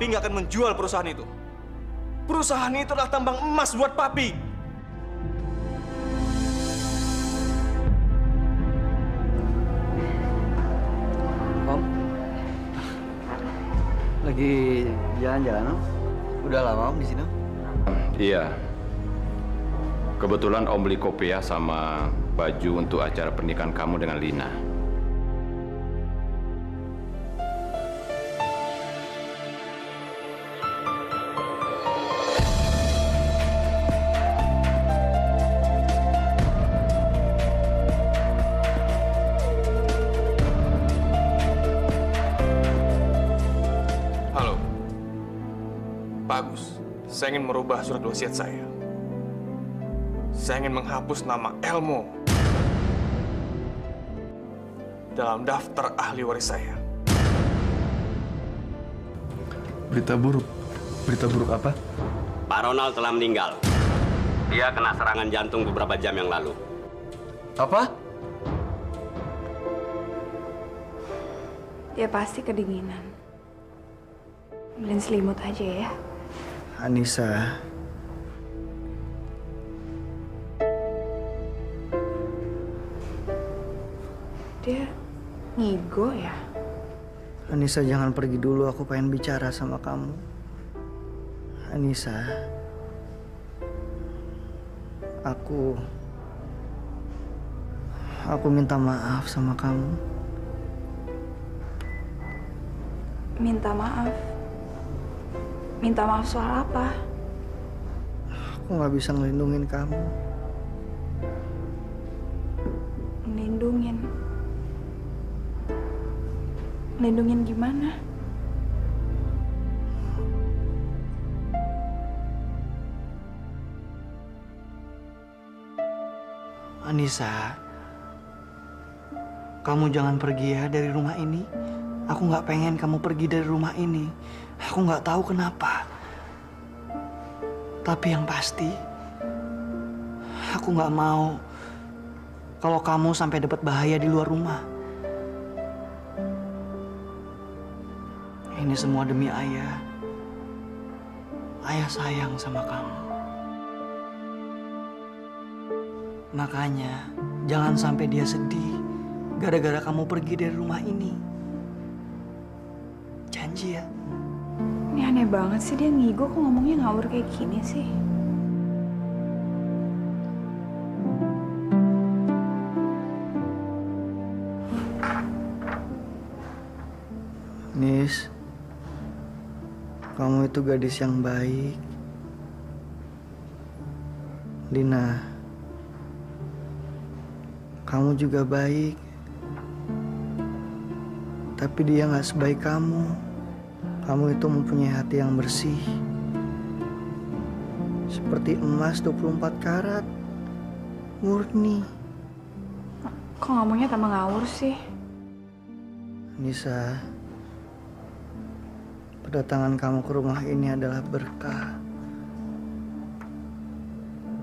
Papi nggak akan menjual perusahaan itu. Perusahaan itu adalah tambang emas buat Papi. Om, lagi jalan-jalan om? Udah lama om di sini om? Iya. Kebetulan Om beli kopi ya sama baju untuk acara pernikahan kamu dengan Lina. Merubah surat wasiat saya. Saya ingin menghapus nama Elmo dalam daftar ahli waris saya. Berita buruk. Berita buruk apa? Pak Ronald telah meninggal. Dia kena serangan jantung beberapa jam yang lalu. Apa? Dia pasti kedinginan. Beliin selimut aja ya. Anissa, Dia ngigo ya. Anissa jangan pergi dulu, aku pengen bicara sama kamu. Anissa, aku, aku minta maaf sama kamu. Minta maaf. Minta maaf soal apa? Aku nggak bisa ngelindungin kamu. Ngelindungin. Ngelindungin gimana? Anissa, kamu jangan pergi ya dari rumah ini. Aku nggak pengen kamu pergi dari rumah ini. Aku nggak tahu kenapa. Tapi yang pasti, aku nggak mau kalau kamu sampai dapat bahaya di luar rumah. Ini semua demi ayah. Ayah sayang sama kamu. Makanya, jangan sampai dia sedih gara-gara kamu pergi dari rumah ini. Janji ya. Ini aneh banget sih dia ngigo kok ngomongnya ngawur kayak gini sih. Nis, kamu itu gadis yang baik. Lina, kamu juga baik. Tapi dia nggak sebaik kamu. Kamu itu mempunyai hati yang bersih. Seperti emas 24 karat. Murni. Kok ngomongnya tambah ngawur sih? Nisa, kedatangan kamu ke rumah ini adalah berkah.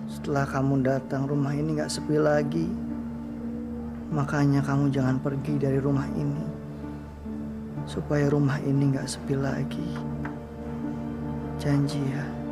Setelah kamu datang, rumah ini gak sepi lagi. Makanya kamu jangan pergi dari rumah ini. Supaya rumah ini gak sepi lagi. Janji ya.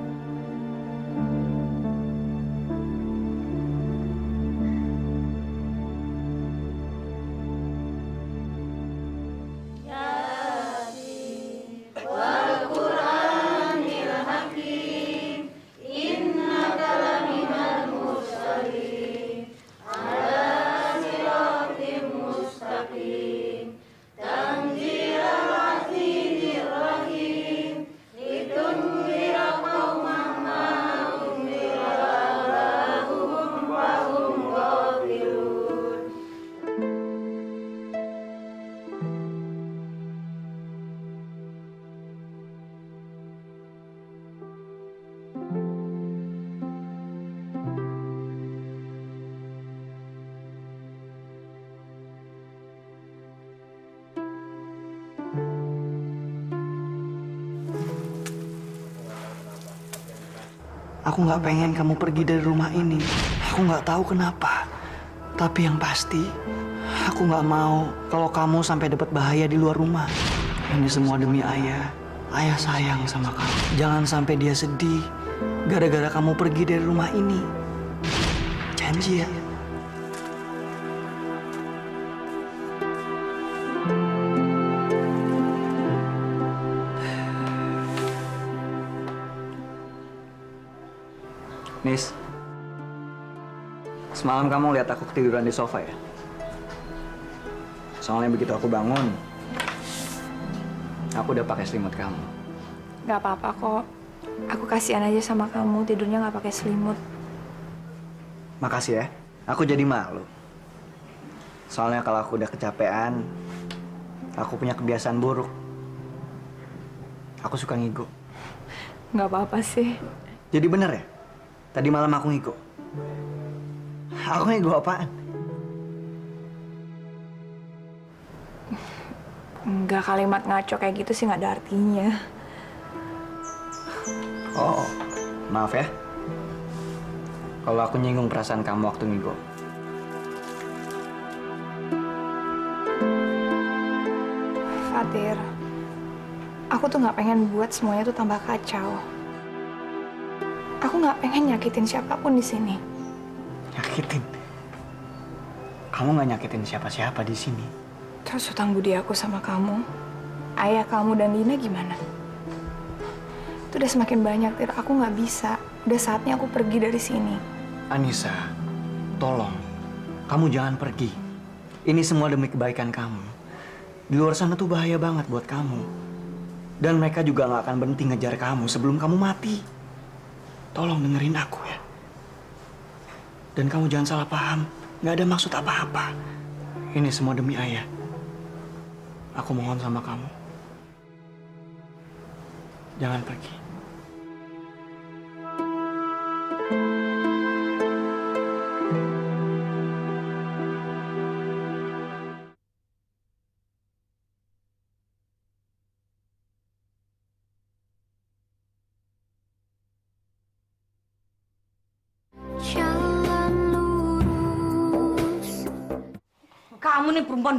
Nggak pengen kamu pergi dari rumah ini. Aku nggak tahu kenapa. Tapi yang pasti, aku nggak mau kalau kamu sampai dapat bahaya di luar rumah. Ini semua demi ayah. Ayah sayang sama kamu. Jangan sampai dia sedih gara-gara kamu pergi dari rumah ini. Janji ya. Semalam kamu lihat aku ketiduran di sofa ya? Soalnya begitu aku bangun, aku udah pakai selimut kamu. Gak apa-apa kok. Aku kasihan aja sama kamu tidurnya nggak pakai selimut. Makasih ya, aku jadi malu. Soalnya kalau aku udah kecapean, aku punya kebiasaan buruk. Aku suka ngigo. Nggak apa-apa sih. Jadi bener ya? Tadi malam aku ngigo. Aku ngigo apaan? Nggak kalimat ngaco kayak gitu sih nggak ada artinya. Oh, maaf ya. Kalau aku nyinggung perasaan kamu waktu ngigo. Fatir, aku tuh nggak pengen buat semuanya tuh tambah kacau. Aku nggak pengen nyakitin siapa pun di sini. Nyakitin? Kamu nggak nyakitin siapa-siapa di sini. Terus hutang budi aku sama kamu, ayah kamu dan Dina gimana? Itu udah semakin banyak, Tir. Aku nggak bisa. Udah saatnya aku pergi dari sini. Anissa, tolong. Kamu jangan pergi. Ini semua demi kebaikan kamu. Di luar sana tuh bahaya banget buat kamu. Dan mereka juga nggak akan berhenti ngejar kamu sebelum kamu mati. Tolong dengerin aku ya. Dan kamu jangan salah paham. Nggak ada maksud apa-apa. Ini semua demi ayah. Aku mohon sama kamu. Jangan pergi.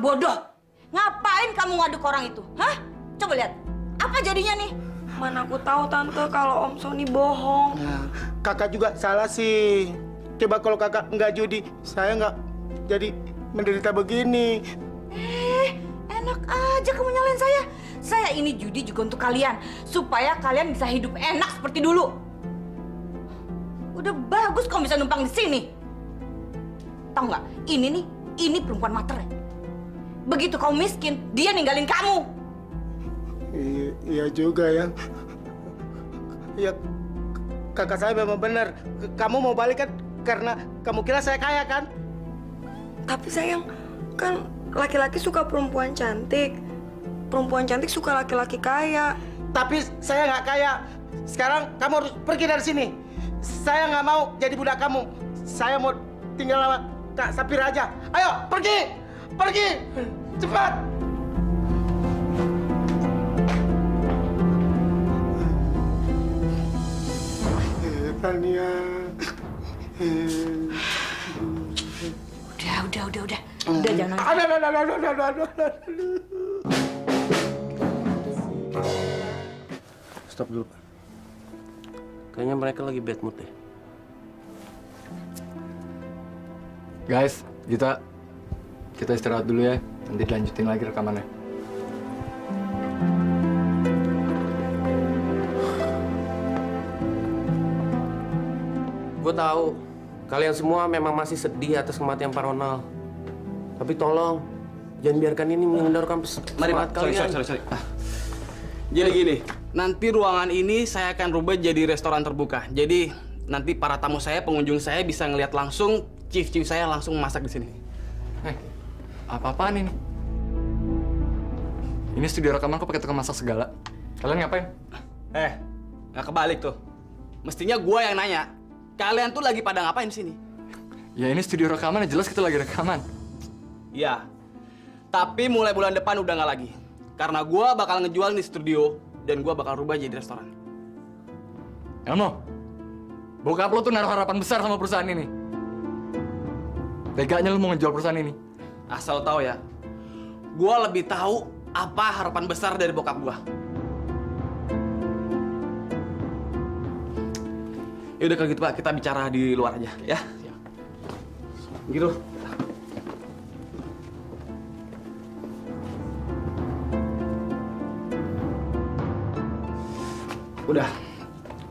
Bodoh. Ngapain kamu ngadu ke orang itu? Hah? Coba lihat. Apa jadinya nih? Mana aku tahu tante kalau Om Sony bohong. Nah, kakak juga salah sih. Coba kalau kakak nggak judi, saya nggak jadi menderita begini. Eh, enak aja kamu nyalain saya. Saya ini judi juga untuk kalian. Supaya kalian bisa hidup enak seperti dulu. Udah bagus kamu bisa numpang di sini. Tahu nggak? Ini nih, ini perempuan materai. Begitu kamu miskin, dia ninggalin kamu. Iya, iya juga ya. Ya, kakak saya memang benar. Kamu mau balik kan karena kamu kira saya kaya kan? Tapi sayang, kan laki-laki suka perempuan cantik. Perempuan cantik suka laki-laki kaya. Tapi saya nggak kaya. Sekarang kamu harus pergi dari sini. Saya nggak mau jadi budak kamu. Saya mau tinggal sama Kak Sapir aja. Ayo, pergi! Pergi! Cepat! Tania. Udah, udah, udah, udah. Udah jangan. Aduh, aduh, aduh, aduh, aduh, aduh, aduh. Stop dulu, Pak. Kayaknya mereka lagi bad mood deh. Guys, kita kita istirahat dulu ya. Nanti dilanjutin lagi rekamannya. Gue tahu kalian semua memang masih sedih atas kematian Pak Ronald. Tapi tolong jangan biarkan ini mengendorkan Mari semangat Pak, sorry, kalian. sorry, sorry, sorry. Ah. Jadi gini, nanti ruangan ini saya akan rubah jadi restoran terbuka. Jadi nanti para tamu saya, pengunjung saya bisa ngelihat langsung chief-chief saya langsung masak di sini. Apa-apaan ini? Ini studio rekaman kok pakai tukang masak segala? Kalian ngapain? Eh, nggak kebalik tuh. Mestinya gua yang nanya. Kalian tuh lagi pada ngapain di sini? Ya ini studio rekaman, ya jelas kita lagi rekaman. Iya. Tapi mulai bulan depan udah nggak lagi. Karena gua bakal ngejual nih studio dan gua bakal rubah jadi restoran. Elmo, bokap lo tuh naruh harapan besar sama perusahaan ini. Teganya lo mau ngejual perusahaan ini. Asal tahu ya, gue lebih tahu apa harapan besar dari bokap gue. Ya udah kalau gitu Pak, kita bicara di luar aja ya. ya. Gitu. Udah,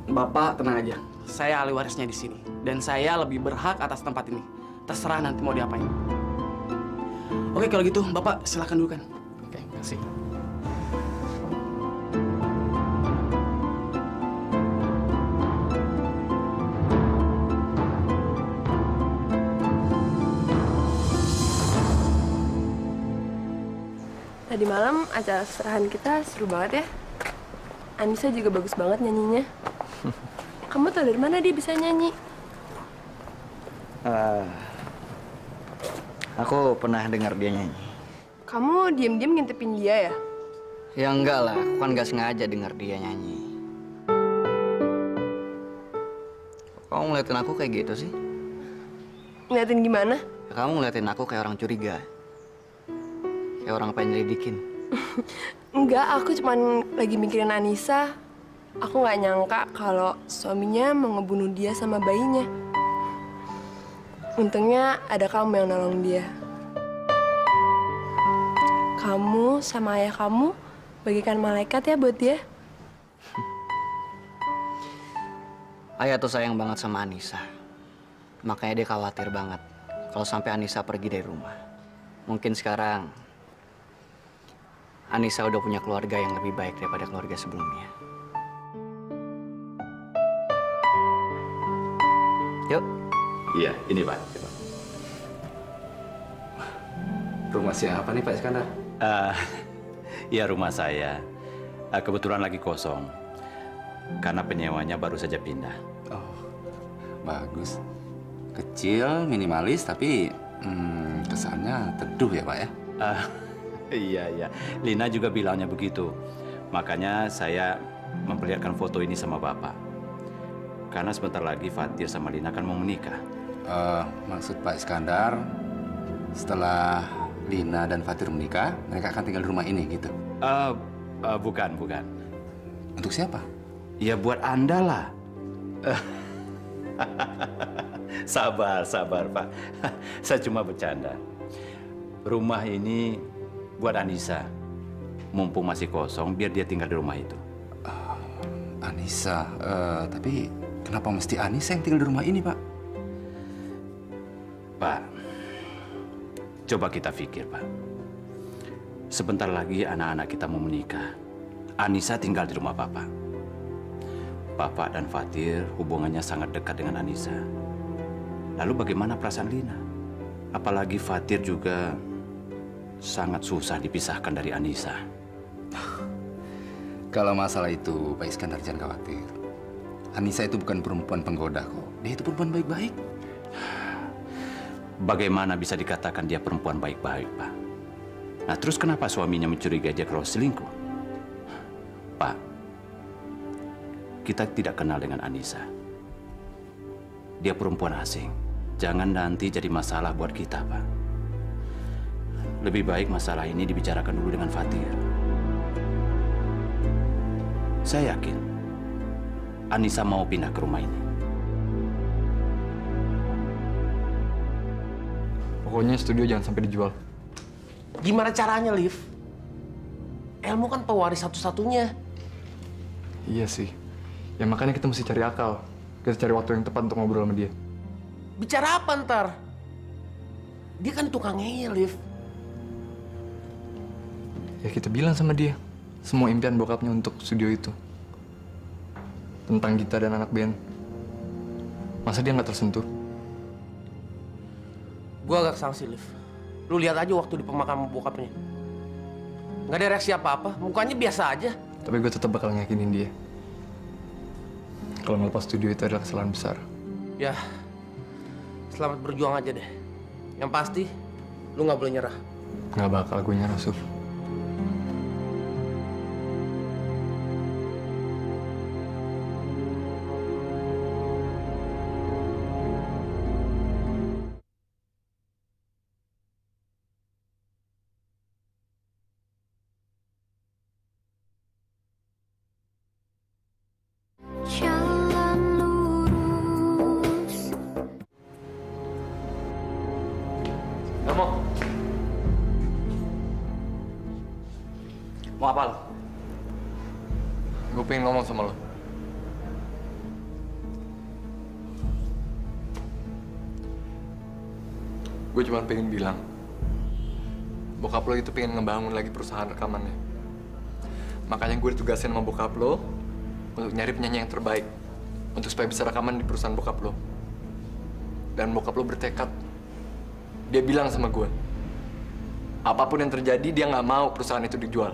Bapak tenang aja. Saya ahli warisnya di sini dan saya lebih berhak atas tempat ini. Terserah nanti mau diapain. Oke kalau gitu, Bapak silakan dulu kan. Oke, kasih. Tadi malam acara serahan kita seru banget ya. Anissa juga bagus banget nyanyinya. Kamu tahu dari mana dia bisa nyanyi? Eh, aku pernah dengar dia nyanyi. Kamu diam-diam ngintipin dia ya? Ya enggak lah, aku kan gak sengaja dengar dia nyanyi. Kamu ngeliatin aku kayak gitu sih? Ngeliatin gimana? Ya, kamu ngeliatin aku kayak orang curiga. Kayak orang pengen nyelidikin. Enggak, aku cuman lagi mikirin Anissa. Aku nggak nyangka kalau suaminya mau ngebunuh dia sama bayinya. Untungnya ada kamu yang nolong dia. Kamu sama ayah kamu bagikan malaikat ya buat dia. Ayah tuh sayang banget sama Anissa. Makanya dia khawatir banget kalau sampai Anissa pergi dari rumah. Mungkin sekarang Anissa udah punya keluarga yang lebih baik daripada keluarga sebelumnya. Yuk. Iya, ini Pak. Rumah siapa nih Pak Iskandar? Eh, ya rumah saya. Eh, kebetulan lagi kosong. Karena penyewanya baru saja pindah. Oh, bagus. Kecil, minimalis, tapi hmm, kesannya teduh ya Pak ya? Eh, iya, iya. Lina juga bilangnya begitu. Makanya saya memperlihatkan foto ini sama Bapak. Karena sebentar lagi Fatir sama Lina akan mau menikah. Eh, maksud Pak Iskandar, setelah Lina dan Fatir menikah, mereka akan tinggal di rumah ini gitu. Eh, eh, bukan, bukan. Untuk siapa? Ya buat Anda lah. sabar, sabar Pak. Saya cuma bercanda. Rumah ini buat Anissa. Mumpung masih kosong, biar dia tinggal di rumah itu. Anissa, eh, tapi kenapa mesti Anissa yang tinggal di rumah ini? Pak, coba kita pikir, Pak. Sebentar lagi anak-anak kita mau menikah. Anissa tinggal di rumah Bapak. Bapak dan Fatir hubungannya sangat dekat dengan Anissa. Lalu bagaimana perasaan Lina? Apalagi Fatir juga sangat susah dipisahkan dari Anissa. Kalau masalah itu, Pak Iskandar jangan khawatir. Anissa itu bukan perempuan penggoda kok. Dia itu perempuan baik-baik. Bagaimana bisa dikatakan dia perempuan baik-baik, Pak? Nah, terus kenapa suaminya mencurigai dia kalau selingkuh? Pak, kita tidak kenal dengan Anissa. Dia perempuan asing. Jangan nanti jadi masalah buat kita, Pak. Lebih baik masalah ini dibicarakan dulu dengan Fatir. Saya yakin Anissa mau pindah ke rumah ini. Pokoknya studio jangan sampai dijual. Gimana caranya, Liv? Elmo kan pewaris satu-satunya. Iya sih. Ya makanya kita mesti cari akal. Kita cari waktu yang tepat untuk ngobrol sama dia. Bicara apa ntar? Dia kan tukang ngeyel, Liv. Ya kita bilang sama dia. Semua impian bokapnya untuk studio itu. Tentang kita dan anak band. Masa dia nggak tersentuh? Gua agak sanksi, Liv. Lu lihat aja waktu di pemakaman bokapnya. Nggak ada reaksi apa-apa, mukanya biasa aja. Tapi gue tetap bakal ngeyakinin dia. Kalau ngelepas studio itu adalah kesalahan besar. Ya, selamat berjuang aja deh. Yang pasti, lu nggak boleh nyerah. Nggak bakal gue nyerah, Suf. Cuma pengen bilang, bokap lo itu pengen ngebangun lagi perusahaan rekamannya. Makanya gue ditugasin sama bokap lo untuk nyari penyanyi yang terbaik untuk supaya bisa rekaman di perusahaan bokap lo. Dan bokap lo bertekad, dia bilang sama gue, apa pun yang terjadi dia nggak mau perusahaan itu dijual.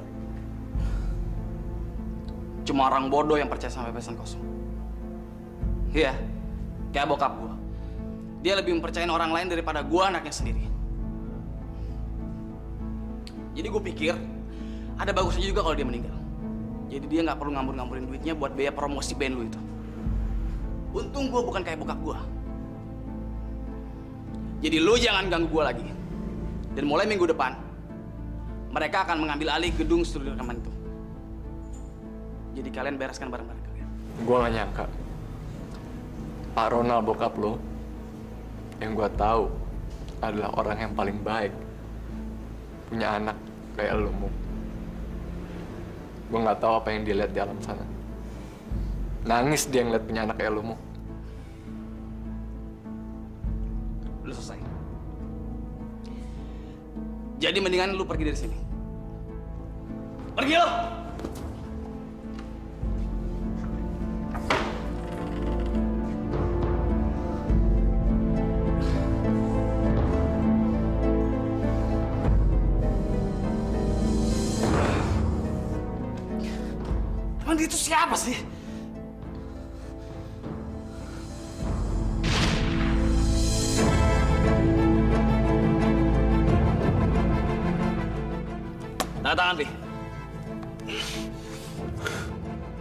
Cuma orang bodoh yang percaya sama bebasan kosong. Iya, kayak bokap gua. Dia lebih mempercayain orang lain daripada gua anaknya sendiri. Jadi gue pikir ada bagusnya juga kalau dia meninggal. Jadi dia nggak perlu ngambur-ngamburin duitnya buat biaya promosi band lu itu. Untung gue bukan kayak bokap gua. Jadi lu jangan ganggu gua lagi. Dan mulai minggu depan, mereka akan mengambil alih gedung studio rekaman itu. Jadi kalian bereskan barang-barang kalian. Gue gak nyangka. Pak Ronald bokap lo, yang gue tahu adalah orang yang paling baik. Punya anak kayak lo, Mu. Gue gak tahu apa yang dia lihat di alam sana. Nangis dia ngeliat punya anak kayak lo, Mu. Lu selesai. Jadi mendingan lu pergi dari sini. Pergi lo! Dia itu siapa sih? Tanda tangan, Pi.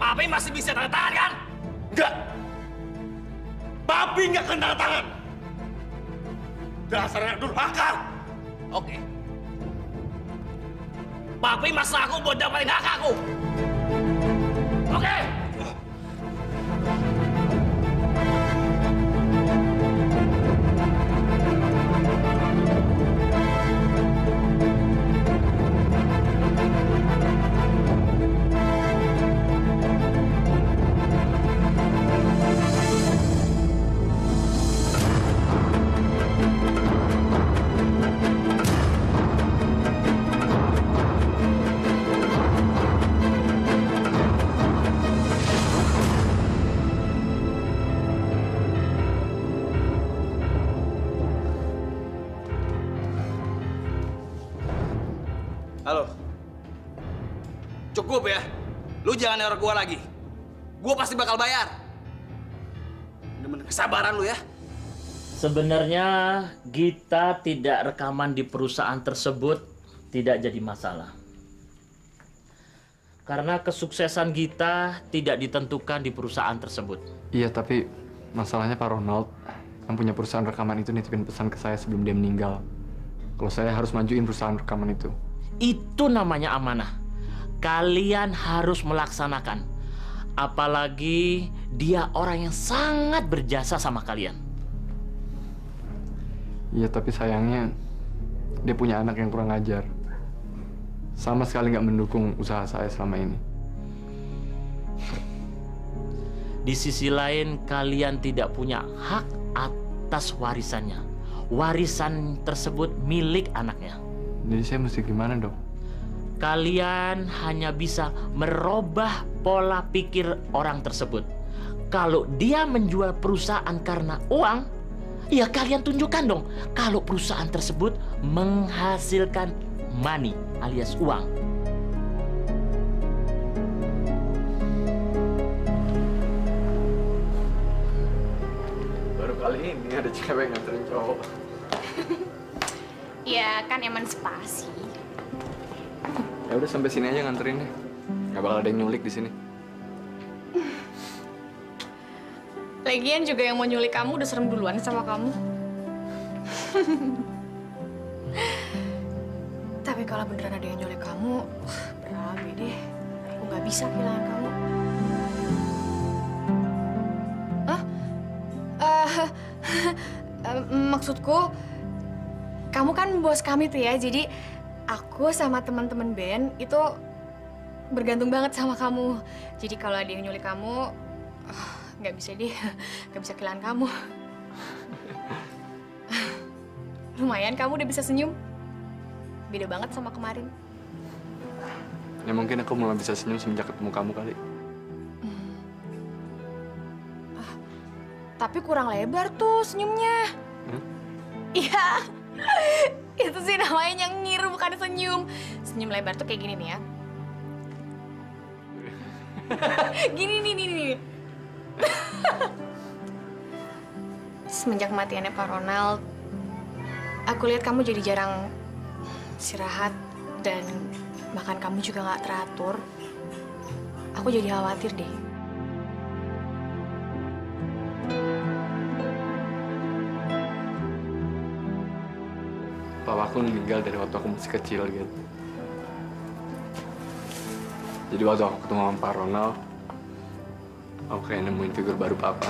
Papi masih bisa tanda tangan, kan? Enggak. Papi nggak kena tangan. Dasar anak durhaka. Oke. Papi maksa aku buat dapetin hak aku. Neror gua lagi. Gua pasti bakal bayar. Bener-bener kesabaran lu ya. Sebenarnya Gita tidak rekaman di perusahaan tersebut tidak jadi masalah. Karena kesuksesan Gita tidak ditentukan di perusahaan tersebut. Iya, tapi masalahnya Pak Ronald yang punya perusahaan rekaman itu nitipin pesan ke saya sebelum dia meninggal. Kalau saya harus majuin perusahaan rekaman itu. Itu namanya amanah. Kalian harus melaksanakan. Apalagi dia orang yang sangat berjasa sama kalian. Iya, tapi sayangnya dia punya anak yang kurang ajar. Sama sekali nggak mendukung usaha saya selama ini. Di sisi lain, kalian tidak punya hak atas warisannya. Warisan tersebut milik anaknya. Jadi saya mesti gimana dok? Kalian hanya bisa merubah pola pikir orang tersebut. Kalau dia menjual perusahaan karena uang, ya kalian tunjukkan dong kalau perusahaan tersebut menghasilkan money alias uang. Baru kali ini ada cewek yang nganterin cowok. Ya kan emang spasi. Ya udah sampai sini aja nganterin deh. Gak bakal ada yang nyulik di sini. Lagian juga yang mau nyulik kamu udah serem duluan sama kamu. Tapi kalau beneran ada yang nyulik kamu, wah, berabe deh. Aku nggak bisa kehilangan kamu. Eh, eh, maksudku, kamu kan bos kami tuh ya, jadi aku sama teman-teman band itu bergantung banget sama kamu. Jadi kalau ada yang nyulik kamu, ah, nggak bisa deh, nggak bisa kehilangan kamu. Lumayan kamu udah bisa senyum. Beda banget sama kemarin. Ya mungkin aku mulai bisa senyum semenjak ketemu kamu kali. Tapi kurang lebar tuh senyumnya. Iya. Itu sih namanya nyengir bukan senyum. Senyum lebar tuh kayak gini nih ya. gini nih nih nih. Semenjak kematiannya Pak Ronald, aku lihat kamu jadi jarang istirahat dan makan kamu juga nggak teratur. Aku jadi khawatir deh. Papa aku meninggal dari waktu aku masih kecil gitu. Jadi waktu aku ketemu sama Pak Ronald, aku kayak nemuin figur baru Papa.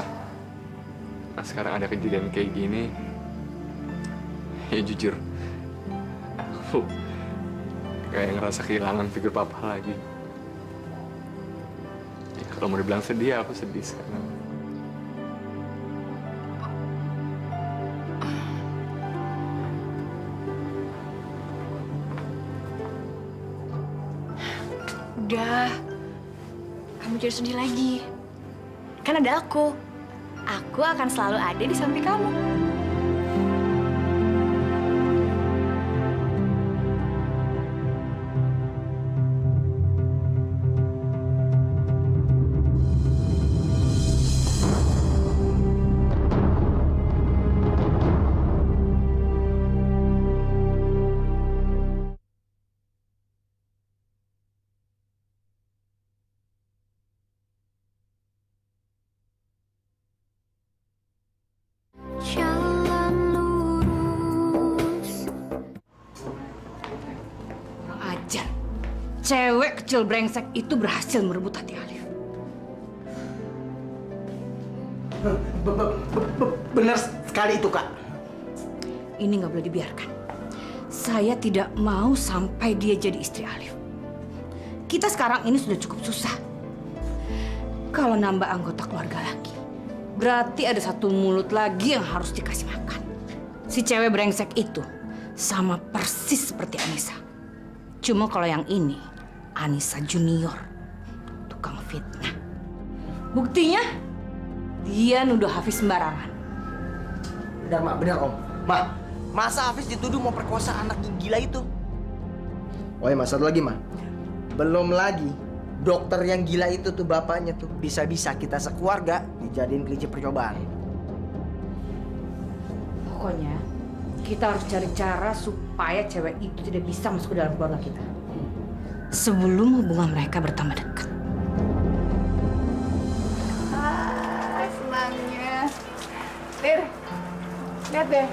Nah sekarang ada kejadian kayak gini, ya jujur, aku kayak ngerasa kehilangan figur Papa lagi. Ya, kalau mau dibilang sedih, aku sedih sekarang. Jadi sedih lagi. Kan ada aku. Aku akan selalu ada di samping kamu. Cewek kecil brengsek itu berhasil merebut hati Alif. Benar sekali itu, Kak. Ini nggak boleh dibiarkan. Saya tidak mau sampai dia jadi istri Alif. Kita sekarang ini sudah cukup susah. Kalau nambah anggota keluarga lagi, berarti ada satu mulut lagi yang harus dikasih makan. Si cewek brengsek itu sama persis seperti Anissa. Cuma kalau yang ini, Anissa Junior, tukang fitnah. Buktinya, dia nuduh Hafiz sembarangan. Benar, Mak. Benar, Om. Ma, masa Hafiz dituduh mau perkosa anak gila itu? Oh ya, mas, satu lagi, Ma. Belum lagi, dokter yang gila itu tuh bapaknya tuh bisa-bisa kita sekeluarga dijadiin kelinci percobaan. Pokoknya, kita harus cari cara supaya cewek itu tidak bisa masuk ke dalam keluarga kita. Sebelum hubungan mereka bertambah dekat. Ah, senangnya. Lir, lihat deh.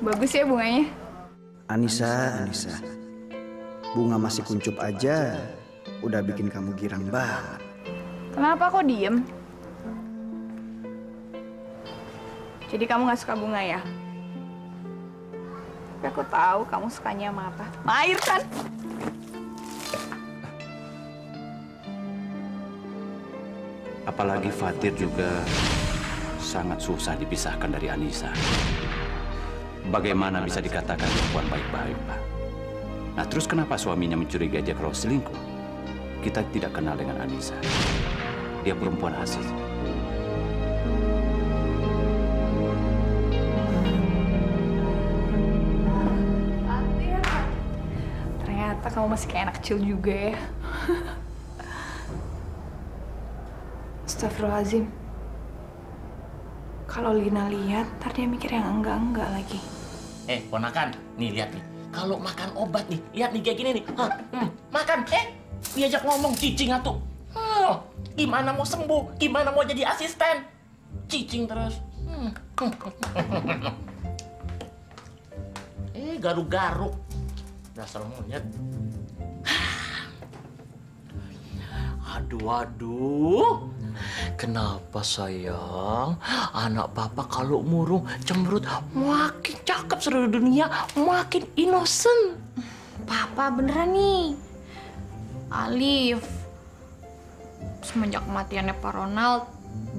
Bagus ya bunganya. Anissa, Anissa. Bunga masih kuncup aja, udah bikin kamu girang banget. Kenapa kok diem? Jadi kamu nggak suka bunga ya? Tapi aku tahu kamu sukanya sama apa. Air kan? Apalagi Fatir juga sangat susah dipisahkan dari Anissa. Bagaimana bisa dikatakan perempuan baik-baik, Pak? Nah, terus kenapa suaminya mencurigai dia kalau selingkuh? Kita tidak kenal dengan Anissa. Dia perempuan asing. Ternyata kamu masih kayak anak kecil juga ya. Astagfirullahaladzim. Kalau Lina lihat, ntar dia mikir yang enggak-enggak lagi. Eh, ponakan, nih lihat nih. Kalau makan obat nih, lihat nih kayak gini nih. Hah, hmm, makan, eh, diajak ngomong cicing atuh. Hmm, gimana mau sembuh? Gimana mau jadi asisten? Cicing terus. Hmm. eh, garuk-garuk. Dasar monyet. Aduh, aduh. Kenapa sayang? Anak papa kalau murung cemberut makin cakep seluruh dunia makin innocent. Papa beneran nih. Alif. Semenjak kematiannya Pak Ronald,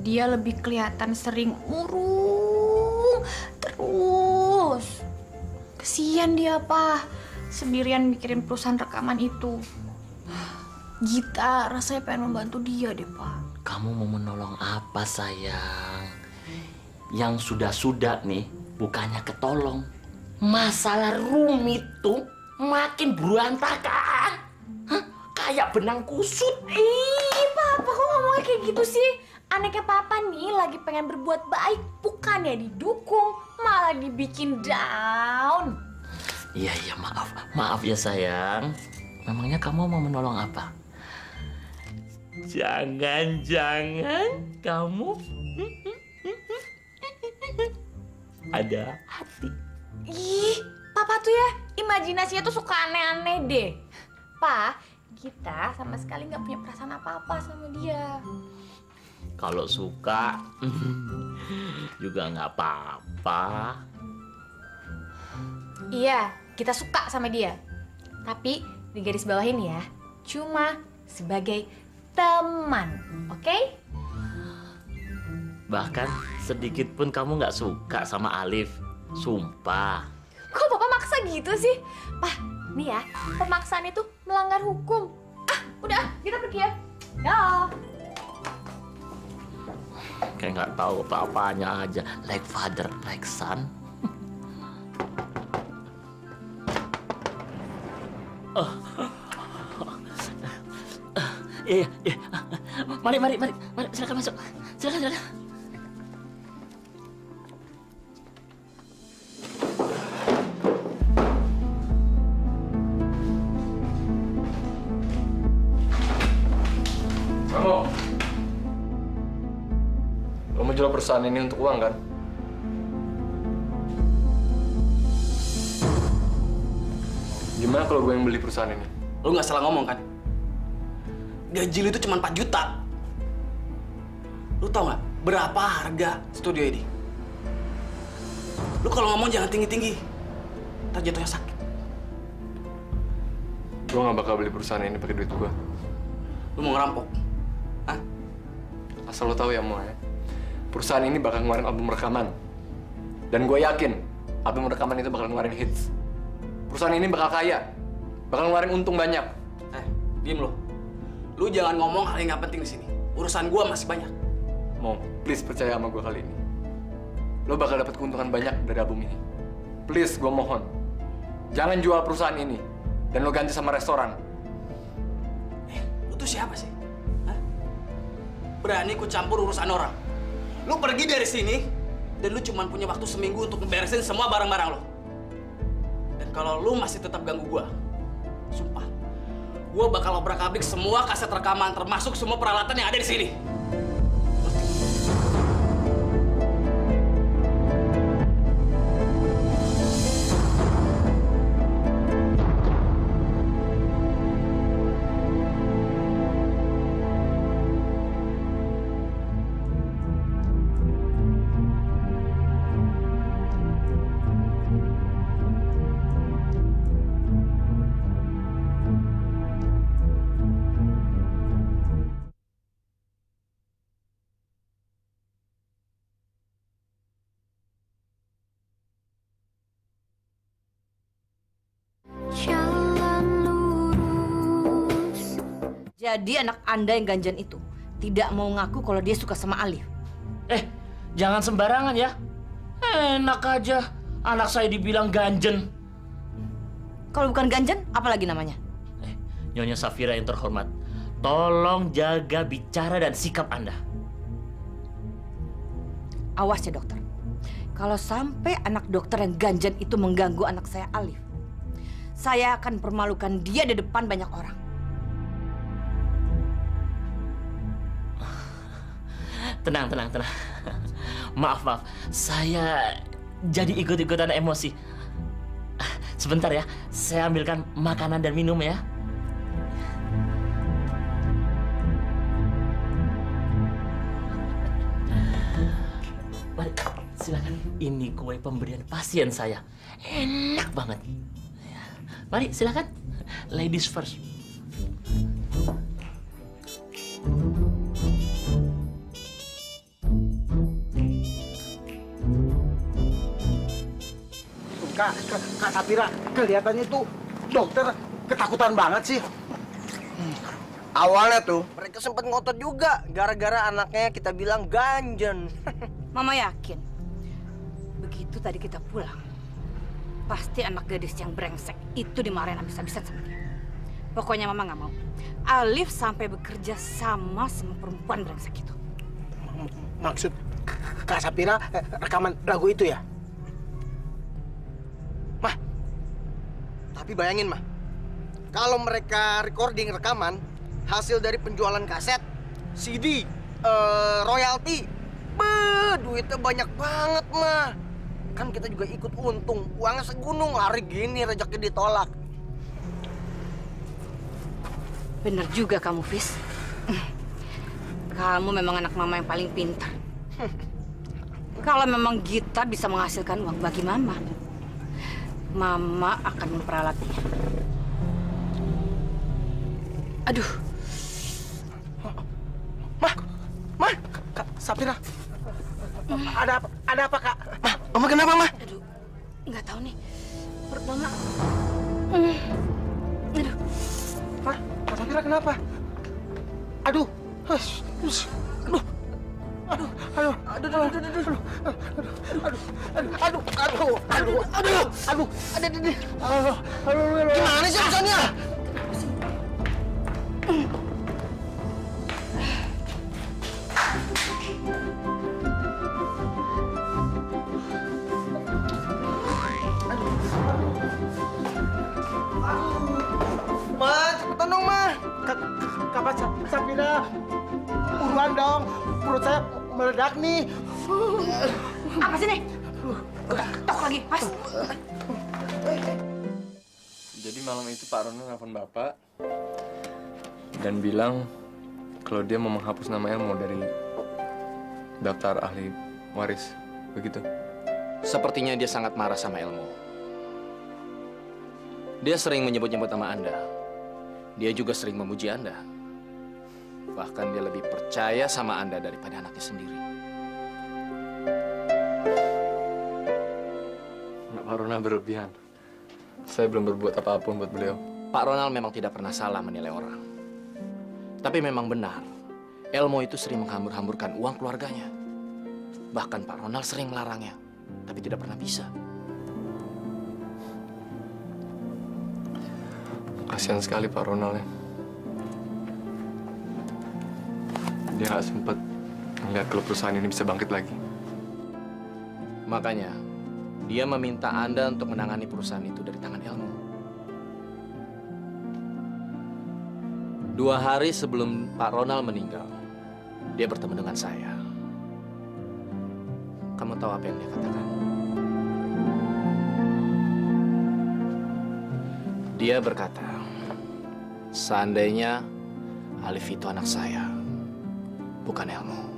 dia lebih kelihatan sering murung terus. Kesian dia, Pak. Sendirian mikirin perusahaan rekaman itu. Gita rasanya pengen membantu dia deh, Pak. Kamu mau menolong apa sayang? Yang sudah-sudah nih bukannya ketolong. Masalah rumit tuh makin berantakan. Hah? Kayak benang kusut. Ih, Papa kok ngomongnya kayak gitu sih? Anaknya Papa nih lagi pengen berbuat baik, bukannya didukung, malah dibikin down. Iya, iya, maaf. Maaf ya sayang. Memangnya kamu mau menolong apa? Jangan-jangan kamu ada hati. Ih, Papa tuh ya imajinasinya tuh suka aneh-aneh deh. Pa, kita sama sekali nggak punya perasaan apa-apa sama dia. Kalau suka juga nggak apa-apa. Iya, kita suka sama dia. Tapi di garis bawahin ya, cuma sebagai teman, oke? Bahkan sedikit pun kamu nggak suka sama Alif. Sumpah. Kok Papa maksa gitu sih? Pah, nih ya, pemaksaan itu melanggar hukum. Ah, udah, kita pergi ya. Ya. Kayak nggak tahu apa-apanya aja. Like father, like son. Oh. Iya, iya. Mari, mari, mari, mari, silakan masuk. Silakan, silakan. Kamu, lo mau jual perusahaan ini untuk uang kan? Gimana kalau gue yang beli perusahaan ini? Lu nggak salah ngomong kan? Gaji lu itu cuma 4 juta. Lu tau nggak berapa harga studio ini? Lu kalau ngomong jangan tinggi-tinggi. Ntar jatuhnya sakit. Gue gak bakal beli perusahaan ini pakai duit gue. Lu mau ngerampok? Asal lo tahu ya, Mo ya. Perusahaan ini bakal ngeluarin album rekaman. Dan gue yakin album rekaman itu bakal ngeluarin hits. Perusahaan ini bakal kaya. Bakal ngeluarin untung banyak. Eh, diem lo. Lu jangan ngomong hal yang nggak penting di sini. Urusan gua masih banyak. Mo, please percaya sama gue kali ini. Lo bakal dapat keuntungan banyak dari album ini. Please, gue mohon. Jangan jual perusahaan ini. Dan lo ganti sama restoran. Lu tuh siapa sih? Hah? Berani ikut campur urusan orang. Lu pergi dari sini dan lu cuma punya waktu seminggu untuk beresin semua barang-barang lo. Dan kalau lu masih tetap ganggu gua, sumpah, gua bakal obrak-abrik semua kaset rekaman termasuk semua peralatan yang ada di sini. Jadi anak Anda yang ganjan itu tidak mau ngaku kalau dia suka sama Alif. Eh, jangan sembarangan ya. Enak aja anak saya dibilang ganjen. Kalau bukan ganjan, apa lagi namanya? Nyonya Safira yang terhormat, tolong jaga bicara dan sikap Anda. Awas ya dokter. Kalau sampai anak dokter yang ganjan itu mengganggu anak saya Alif, saya akan permalukan dia di depan banyak orang. Tenang, tenang, tenang. Maaf, maaf. Saya jadi ikut-ikutan emosi. Sebentar ya, saya ambilkan makanan dan minum ya. Mari, silakan. ini kue pemberian pasien saya. Enak banget. Mari silakan. Ladies first. Kak, Kak, Kak Sapira, kelihatannya tuh dokter ketakutan banget sih. Awalnya tuh mereka sempat ngotot juga gara-gara anaknya kita bilang ganjen. Mama yakin. Begitu tadi kita pulang, pasti anak gadis yang brengsek itu dimarahin habis-habisan sama dia. Pokoknya Mama nggak mau. Alif sampai bekerja sama sama perempuan brengsek itu. Maksud Kak Sapira eh, rekaman lagu itu ya? Tapi bayangin mah, kalau mereka recording rekaman hasil dari penjualan kaset, CD, eh, royalti, beuh, duitnya banyak banget mah. Kan kita juga ikut untung, uangnya segunung hari gini rezeki ditolak. Bener juga kamu, Fis. Kamu memang anak mama yang paling pintar. Kalau memang Gita bisa menghasilkan uang bagi mama, mama akan memperalatnya. Aduh, Kak Sapira, ada apa? Ada apa kak? Mama kenapa mah? aduh, nggak tahu nih. Perut mama. Hmm. Aduh. Hah? Kak Sapira kenapa? Aduh, hush, hush. aduh, aduh, aduh, aduh, aduh, aduh, aduh, aduh, aduh, aduh, aduh, aduh, aduh, aduh, aduh, ada di, aduh, aduh, aduh, Gimana sih urusannya? Ma, cepetan dong, Ma. Kak, Kak Sa- Sapira, buruan dong, perut saya meledak nih. Apa sih nih? Lagi, pas. Jadi malam itu Pak Rono nelfon Bapak dan bilang kalau dia mau menghapus nama Elmo dari daftar ahli waris. Begitu. Sepertinya dia sangat marah sama Elmo. Dia sering menyebut-nyebut nama Anda. Dia juga sering memuji Anda. Bahkan dia lebih percaya sama Anda daripada anaknya sendiri. Pak Ronald berlebihan. Saya belum berbuat apa pun buat beliau. Pak Ronald memang tidak pernah salah menilai orang. Tapi memang benar, Elmo itu sering menghambur-hamburkan uang keluarganya. Bahkan Pak Ronald sering melarangnya, tapi tidak pernah bisa. Kasihan sekali Pak Ronald ya. Dia nggak sempat melihat kalau perusahaan ini bisa bangkit lagi. Makanya, dia meminta Anda untuk menangani perusahaan itu dari tangan Elmo. Dua hari sebelum Pak Ronald meninggal, dia bertemu dengan saya. Kamu tahu apa yang dia katakan? Dia berkata, seandainya Alif itu anak saya, bukan Elmo.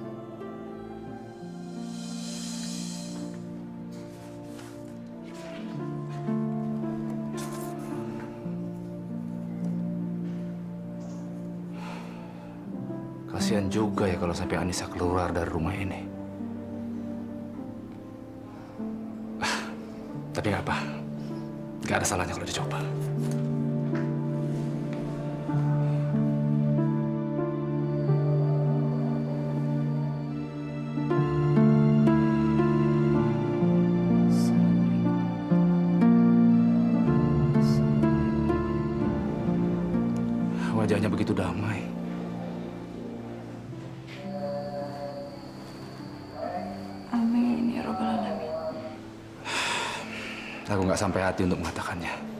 Sampai Anissa keluar dari rumah ini. Tapi apa. Nggak ada salahnya kalau dicoba. Aku nggak sampai hati untuk mengatakannya.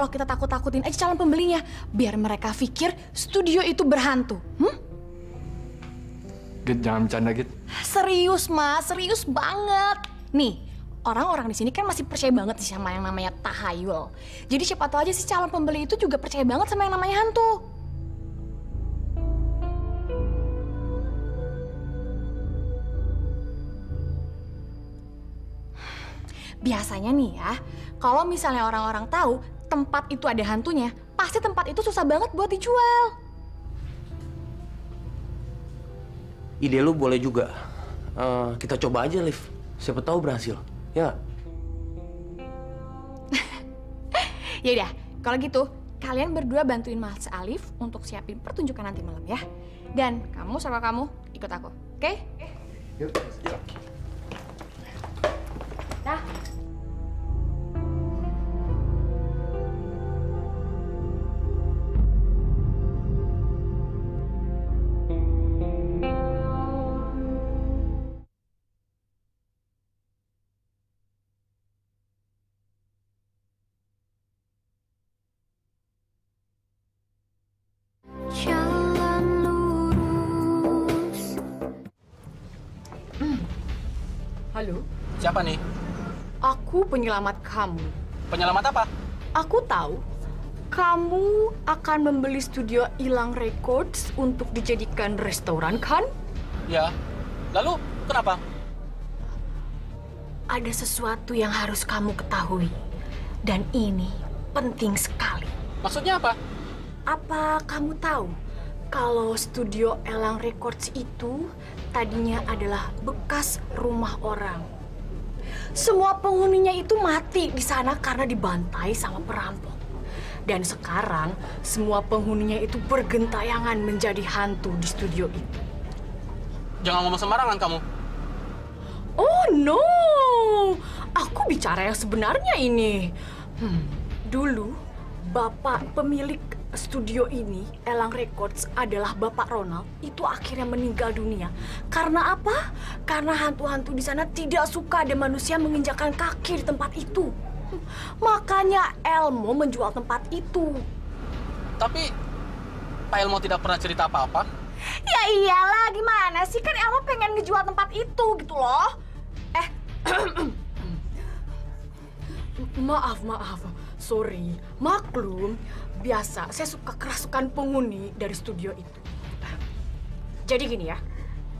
Kalau kita takut-takutin aja calon pembelinya, biar mereka pikir studio itu berhantu. Hmm? Git, jangan bercanda, Git. Serius, Mas. Serius banget. Nih, orang-orang di sini kan masih percaya banget sih sama yang namanya tahayul. Jadi siapa tahu aja si calon pembeli itu juga percaya banget sama yang namanya hantu. Biasanya nih ya, kalau misalnya orang-orang tahu tempat itu ada hantunya, pasti tempat itu susah banget buat dijual. Ide lu boleh juga. Eh, kita coba aja, Liv. Siapa tahu berhasil. Ya. Ya udah, kalau gitu kalian berdua bantuin Mas Alif untuk siapin pertunjukan nanti malam ya. Dan kamu sama kamu ikut aku, oke? Yuk, yuk. Nah. Siapa nih? aku penyelamat kamu. Penyelamat apa? Aku tahu kamu akan membeli studio Ilang Records untuk dijadikan restoran kan? Ya. Lalu kenapa? Ada sesuatu yang harus kamu ketahui. Dan ini penting sekali. Maksudnya apa? Apa kamu tahu kalau studio Elang Records itu tadinya adalah bekas rumah orang? Semua penghuninya itu mati di sana karena dibantai sama perampok. Dan sekarang semua penghuninya itu bergentayangan menjadi hantu di studio itu. Jangan ngomong sembarangan kamu. Oh no, aku bicara yang sebenarnya ini. Hmm, dulu bapak pemilik studio ini, Elang Records, adalah bapak Ronald. Itu akhirnya meninggal dunia. Karena apa? Karena hantu-hantu di sana tidak suka ada manusia menginjakan kaki di tempat itu. Makanya Elmo menjual tempat itu. Tapi Pak Elmo tidak pernah cerita apa-apa. Ya iyalah, gimana sih? Kan Elmo pengen ngejual tempat itu gitu loh. Eh, maaf, maaf. Sorry, maklum. Biasa, saya suka kerasukan penghuni dari studio itu. Jadi gini ya,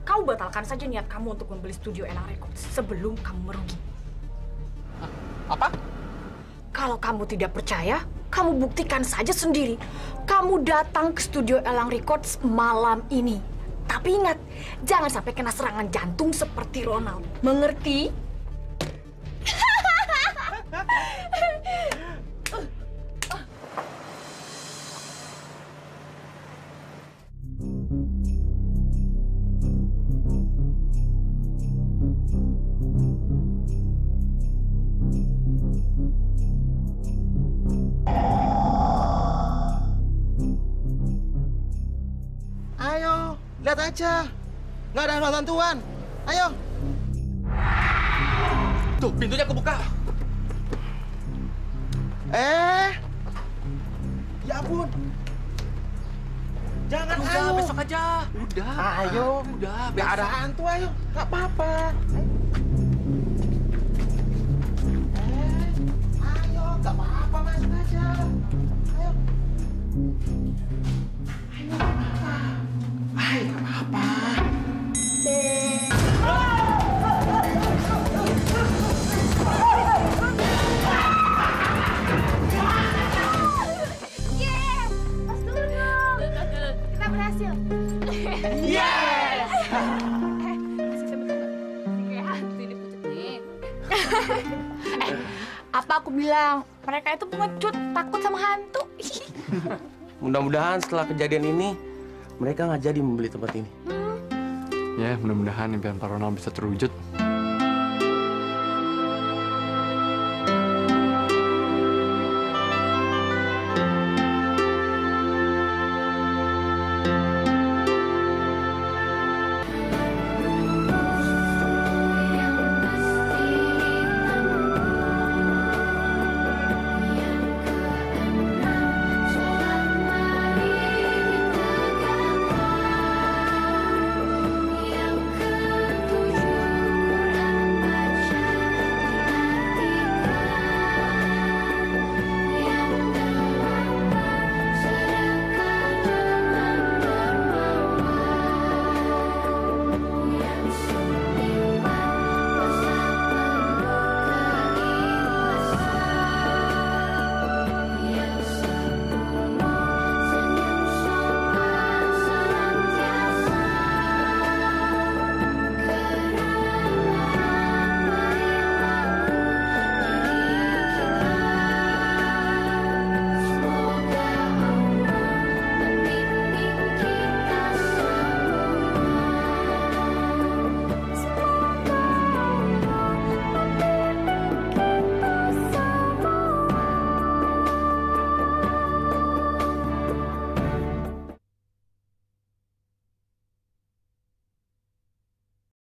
kau batalkan saja niat kamu untuk membeli studio Elang Records sebelum kamu merugi. Apa? Kalau kamu tidak percaya, kamu buktikan saja sendiri. Kamu datang ke studio Elang Records malam ini. Tapi ingat, jangan sampai kena serangan jantung seperti Ronald. Mengerti? aja. Nggak ada nonton tuan. Ayo. Tuh, pintunya kebuka. Eh. Ya ampun. Jangan Udah, ayo. besok aja. Udah. Ayo. Udah, Nggak ada besok. hantu ayo. Nggak apa-apa. Eh, ayo. Nggak apa-apa masuk aja. Ayo. Ayo, nggak apa-apa. Ayo, nggak apa-apa. Kita berhasil. Yes! Eh, apa aku bilang? Mereka itu pengecut, takut sama hantu. Mudah-mudahan setelah kejadian ini mereka nggak jadi membeli tempat ini. Ya, mudah-mudahan impian Pak Ronald bisa terwujud.